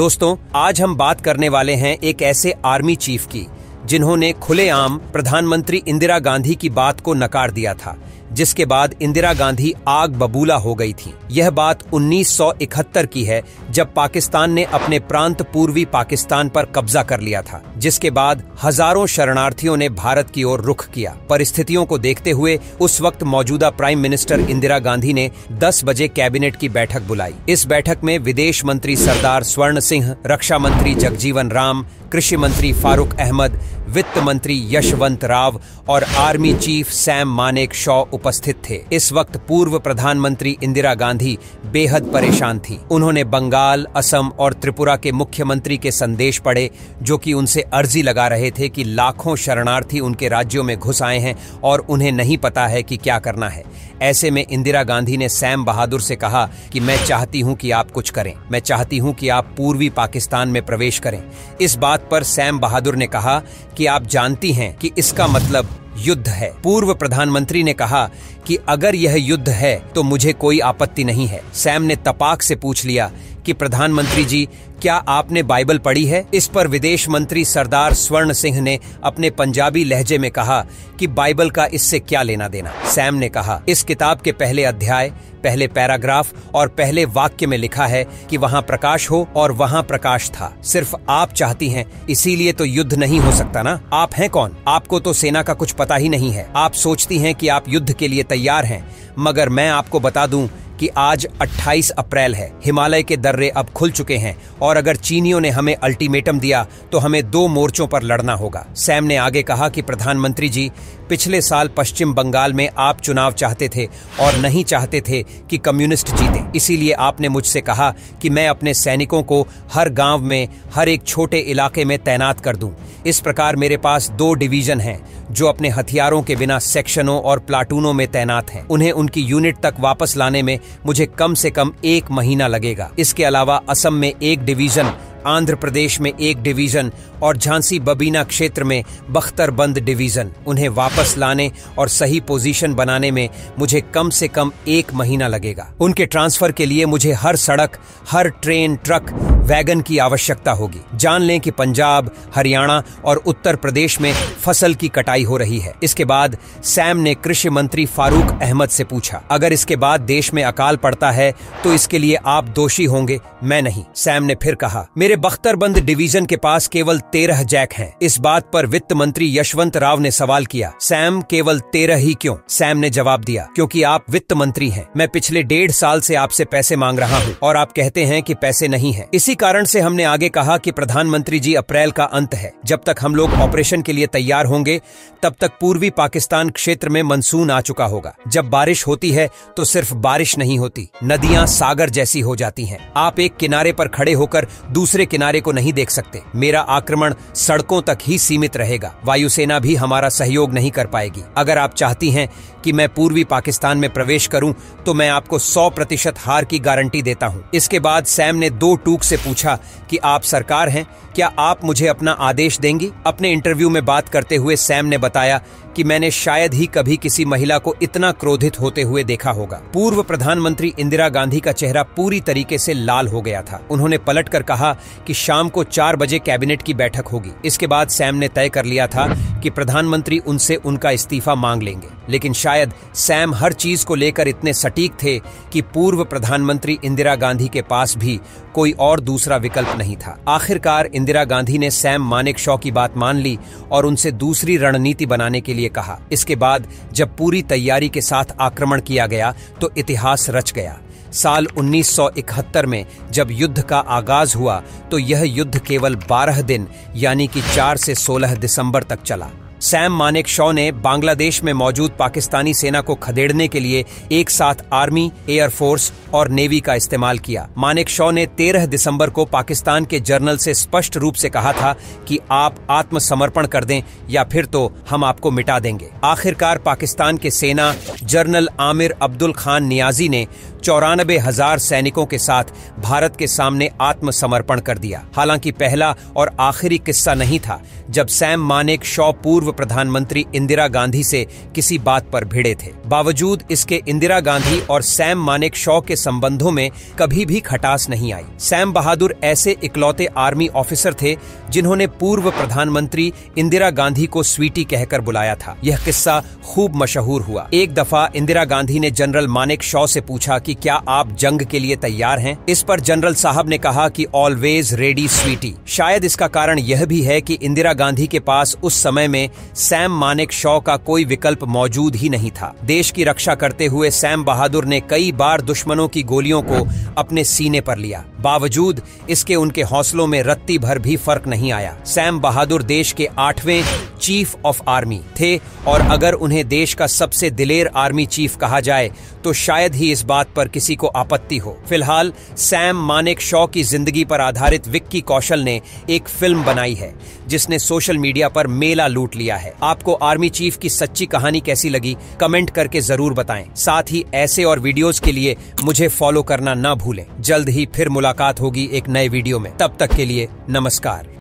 दोस्तों, आज हम बात करने वाले हैं एक ऐसे आर्मी चीफ की, जिन्होंने खुलेआम प्रधानमंत्री इंदिरा गांधी की बात को नकार दिया था। जिसके बाद इंदिरा गांधी आग बबूला हो गई थी। यह बात 1971 की है, जब पाकिस्तान ने अपने प्रांत पूर्वी पाकिस्तान पर कब्जा कर लिया था, जिसके बाद हज़ारों शरणार्थियों ने भारत की ओर रुख किया। परिस्थितियों को देखते हुए उस वक्त मौजूदा प्राइम मिनिस्टर इंदिरा गांधी ने 10 बजे कैबिनेट की बैठक बुलाई। इस बैठक में विदेश मंत्री सरदार स्वर्ण सिंह, रक्षा मंत्री जगजीवन राम, कृषि मंत्री फारूक अहमद वित्त मंत्री यशवंत राव और army chief Sam Manekshaw उपस्थित थे। इस वक्त पूर्व प्रधानमंत्री इंदिरा गांधी बेहद परेशान थी। उन्होंने बंगाल, असम और त्रिपुरा के मुख्यमंत्री के संदेश पढ़े, जो कि उनसे अर्जी लगा रहे थे कि लाखों शरणार्थी उनके राज्यों में घुस आए हैं और उन्हें नहीं पता है कि क्या करना है। ऐसे में इंदिरा गांधी ने सैम बहादुर से कहा कि मैं चाहती हूँ कि आप कुछ करें। मैं चाहती हूँ कि आप पूर्वी पाकिस्तान में प्रवेश करें। इस बात पर सैम बहादुर ने कहा कि आप जानती हैं कि इसका मतलब युद्ध है। पूर्व प्रधानमंत्री ने कहा कि अगर यह युद्ध है तो मुझे कोई आपत्ति नहीं है। सैम ने तपाक से पूछ लिया कि प्रधानमंत्री जी, क्या आपने बाइबल पढ़ी है? इस पर विदेश मंत्री सरदार स्वर्ण सिंह ने अपने पंजाबी लहजे में कहा कि बाइबल का इससे क्या लेना देना। सैम ने कहा, इस किताब के पहले अध्याय, पहले पैराग्राफ और पहले वाक्य में लिखा है कि वहाँ प्रकाश हो और वहाँ प्रकाश था। सिर्फ़ आप चाहती हैं, इसीलिए तो युद्ध नहीं हो सकता ना? आप हैं कौन? आपको तो सेना का कुछ पता ही नहीं है। आप सोचती हैं कि आप युद्ध के लिए तैयार हैं, मगर मैं आपको बता दूँ कि आज 28 अप्रैल है। हिमालय के दर्रे अब खुल चुके हैं और अगर चीनियों ने हमें अल्टीमेटम दिया तो हमें दो मोर्चों पर लड़ना होगा। सैम ने आगे कहा कि प्रधानमंत्री जी, पिछले साल पश्चिम बंगाल में आप चुनाव चाहते थे और नहीं चाहते थे कि कम्युनिस्ट जीते। इसीलिए आपने मुझसे कहा कि मैं अपने सैनिकों को हर गाँव में, हर एक छोटे इलाके में तैनात कर दूँ। इस प्रकार मेरे पास दो डिवीज़न हैं, जो अपने हथियारों के बिना सेक्शनों और प्लाटूनों में तैनात हैं। उन्हें उनकी यूनिट तक वापस लाने में मुझे कम से कम एक महीना लगेगा। इसके अलावा असम में एक डिवीज़न, आंध्र प्रदेश में एक डिवीज़न और झांसी बबीना क्षेत्र में बख्तरबंद डिवीज़न। उन्हें वापस लाने और सही पोजीशन बनाने में मुझे कम से कम एक महीना लगेगा। उनके ट्रांसफ़र के लिए मुझे हर सड़क, हर ट्रेन, ट्रक वैगन की आवश्यकता होगी। जान लें कि पंजाब, हरियाणा और उत्तर प्रदेश में फ़सल की कटाई हो रही है। इसके बाद सैम ने कृषि मंत्री फारूक अहमद से पूछा, अगर इसके बाद देश में अकाल पड़ता है तो इसके लिए आप दोषी होंगे, मैं नहीं। सैम ने फिर कहा, मेरे बख्तरबंद डिवीज़न के पास केवल तेरह जैक हैं। इस बात पर वित्त मंत्री यशवंत राव ने सवाल किया, सैम, केवल तेरह ही क्यों? सैम ने जवाब दिया, क्योंकि आप वित्त मंत्री हैं। मैं पिछले डेढ़ साल से आपसे पैसे मांग रहा हूँ और आप कहते हैं कि पैसे नहीं है। इसी कारण से हमने आगे कहा कि प्रधानमंत्री जी अप्रैल का अंत है। जब तक हम लोग ऑपरेशन के लिए तैयार होंगे, तब तक पूर्वी पाकिस्तान क्षेत्र में मनसून आ चुका होगा। जब बारिश होती है तो सिर्फ़ बारिश नहीं होती, नदियाँ सागर जैसी हो जाती हैं। आप एक किनारे पर खड़े होकर दूसरे किनारे को नहीं देख सकते। मेरा आक्रमण सड़कों तक ही सीमित रहेगा। वायुसेना भी हमारा सहयोग नहीं कर पाएगी। अगर आप चाहती हैं कि मैं पूर्वी पाकिस्तान में प्रवेश करूँ तो मैं आपको 100 प्रतिशत हार की गारंटी देता हूँ। इसके बाद सैम ने दो टूक से पूछा कि आप सरकार हैं, क्या आप मुझे अपना आदेश देंगी? अपने इंटरव्यू में बात करते हुए सैम ने बताया कि मैंने शायद ही कभी किसी महिला को इतना क्रोधित होते हुए देखा होगा। पूर्व प्रधानमंत्री इंदिरा गांधी का चेहरा पूरी तरीके से लाल हो गया था। उन्होंने पलटकर कहा कि शाम को चार बजे कैबिनेट की बैठक होगी। इसके बाद सैम ने तय कर लिया था कि प्रधानमंत्री उनसे उनका इस्तीफा मांग लेंगे। लेकिन शायद सैम हर चीज़ को लेकर इतने सटीक थे कि पूर्व प्रधानमंत्री इंदिरा गांधी के पास भी कोई और दूसरा विकल्प नहीं था। आखिरकार इंदिरा गांधी ने सैम मानेक शॉ की बात मान ली और उनसे दूसरी रणनीति बनाने के लिए कहा। इसके बाद जब पूरी तैयारी के साथ आक्रमण किया गया तो इतिहास रच गया। साल 1971 में जब युद्ध का आगाज़ हुआ तो यह युद्ध केवल 12 दिन, यानी कि 4 से 16 दिसंबर तक चला। सैम मानेक शॉ ने बांग्लादेश में मौजूद पाकिस्तानी सेना को खदेड़ने के लिए एक साथ आर्मी एयरफोर्स और नेवी का इस्तेमाल किया। मानेक शॉ ने 13 दिसंबर को पाकिस्तान के जर्नल से स्पष्ट रूप से कहा था कि आप आत्मसमर्पण कर दें या फिर तो हम आपको मिटा देंगे। आखिरकार पाकिस्तान के सेना जनरल आमिर अब्दुल खान नियाजी ने चौरानबे हज़ार सैनिकों के साथ भारत के सामने आत्मसमर्पण कर दिया। हालाँकि पहला और आखिरी किस्सा नहीं था, जब सैम मानेक शॉ पूर्व प्रधानमंत्री इंदिरा गांधी से किसी बात पर भिड़े थे। बावजूद इसके इंदिरा गांधी और सैम मानेक शॉ के संबंधों में कभी भी खटास नहीं आई। सैम बहादुर ऐसे इकलौते आर्मी ऑफिसर थे जिन्होंने पूर्व प्रधानमंत्री इंदिरा गांधी को स्वीटी कहकर बुलाया था। यह किस्सा खूब मशहूर हुआ। एक दफ़ा इंदिरा गांधी ने जनरल मानेक शॉ से पूछा कि क्या आप जंग के लिए तैयार हैं? इस पर जनरल साहब ने कहा कि ऑलवेज रेडी स्वीटी। शायद इसका कारण यह भी है कि इंदिरा गांधी के पास उस समय में सैम मानेक शॉ का कोई विकल्प मौजूद ही नहीं था। देश की रक्षा करते हुए सैम बहादुर ने कई बार दुश्मनों की गोलियों को अपने सीने पर लिया। बावजूद इसके उनके हौसलों में रत्ती भर भी फ़र्क नहीं आया। सैम बहादुर देश के आठवें चीफ ऑफ़ आर्मी थे और अगर उन्हें देश का सबसे दिलेर आर्मी चीफ कहा जाए तो शायद ही इस बात पर किसी को आपत्ति हो। फ़िलहाल, सैम मानेक शॉ की ज़िंदगी पर आधारित विक्की कौशल ने एक फ़िल्म बनाई है, जिसने सोशल मीडिया पर मेला लूट लिया है। आपको आर्मी चीफ की सच्ची कहानी कैसी लगी, कमेंट करके ज़रूर बताएँ। साथ ही ऐसे और वीडियोस के लिए मुझे फॉलो करना ना भूलें। जल्द ही फिर मुलाकात होगी एक नए वीडियो में। तब तक के लिए नमस्कार।